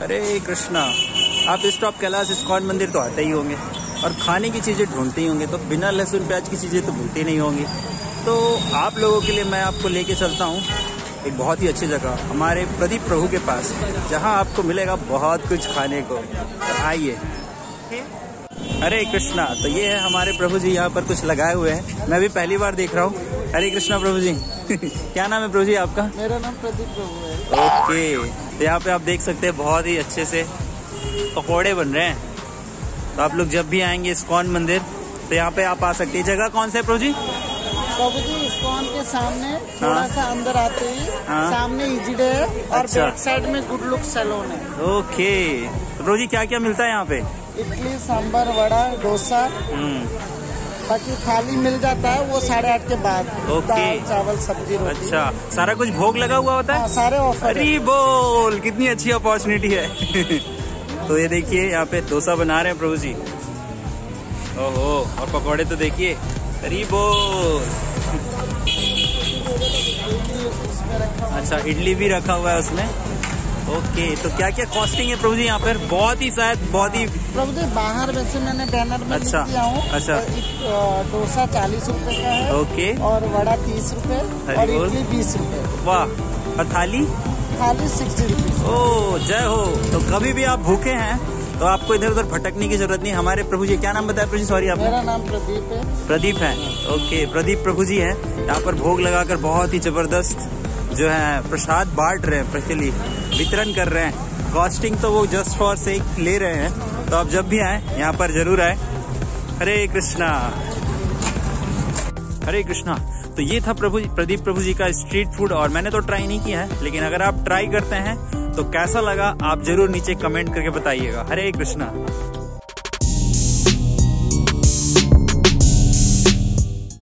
हरे कृष्णा, आप इस stop Kailash ISKCON मंदिर तो आते ही होंगे और खाने की चीज़ें ढूंढते ही होंगे तो बिना लहसुन प्याज की चीज़ें तो भूलते नहीं होंगी। तो आप लोगों के लिए मैं आपको लेके चलता हूँ एक बहुत ही अच्छी जगह, हमारे प्रदीप प्रभु के पास, जहाँ आपको मिलेगा बहुत कुछ खाने को। तो आइए। हरे कृष्णा तो ये है हमारे प्रभु जी यहाँ पर कुछ लगाए हुए हैं। मैं भी पहली बार देख रहा हूँ। हरे कृष्णा प्रभु जी। क्या नाम है प्रभु जी आपका? मेरा नाम प्रदीप प्रभु है। ओके तो यहाँ पे आप देख सकते हैं बहुत ही अच्छे से पकौड़े बन रहे हैं। तो आप लोग जब भी आएँगे इस्कॉन मंदिर तो यहाँ पे आप आ सकते हैं। जगह कौन सा है प्रभु जी? प्रभु जी इस्कॉन के सामने थोड़ा हाँ। सा अंदर आते ही। हाँ। सामने इजी डे है और अच्छा। बैक साइड में गुड लुक सैलून है। ओके तो प्रभु जी क्या क्या मिलता है यहाँ पे? इडली सांबर वड़ा डोसा। हम्म। बाकी थाली मिल जाता है वो साढ़े आठ के बाद। दाल चावल सब्ज़ी रोटी। अच्छा सारा कुछ भोग लगा हुआ होता हाँ, है सारे ऑफ़र अरे बोल कितनी अच्छी अपॉर्चुनिटी है। तो ये देखिए यहाँ पे डोसा बना रहे हैं प्रभु जी। ओहो और पकौड़े तो देखिए। अरे बोल। अच्छा इडली भी रखा हुआ है उसमें। ओके तो क्या क्या कॉस्टिंग है प्रभु जी यहाँ पर? बहुत ही शायद बहुत ही प्रभु जी बाहर वैसे मैंने बैनर में अच्छा, लिख दिया हूँ। अच्छा। डोसा चालीस रूपए का है ओके। और वड़ा तीस रूपए और इडली बीस रूपए। वाह और थाली? थाली सिक्सटी रुपीज़ ओ जय हो। तो कभी भी आप भूखे हैं तो आपको इधर उधर भटकने की ज़रूरत नहीं। हमारे प्रभु जी क्या नाम बताया प्रभु जी? सॉरी आपने मेरा नाम प्रदीप है। प्रदीप है। ओके प्रदीप प्रभु जी है। यहाँ पर भोग लगाकर बहुत ही ज़बरदस्त जो है प्रसाद बांट रहे हैं प्रति वितरण कर रहे हैं। कॉस्टिंग तो वो जस्ट फॉर से ले रहे हैं। तो आप जब भी आए, यहाँ पर ज़रूर आए। हरे कृष्णा। हरे कृष्णा। तो ये था प्रभु, प्रदीप प्रभु जी का स्ट्रीट फ़ूड और मैंने तो ट्राई नहीं किया है, लेकिन अगर आप ट्राई करते हैं तो कैसा लगा आप ज़रूर नीचे कमेंट करके बताइएगा। हरे कृष्णा।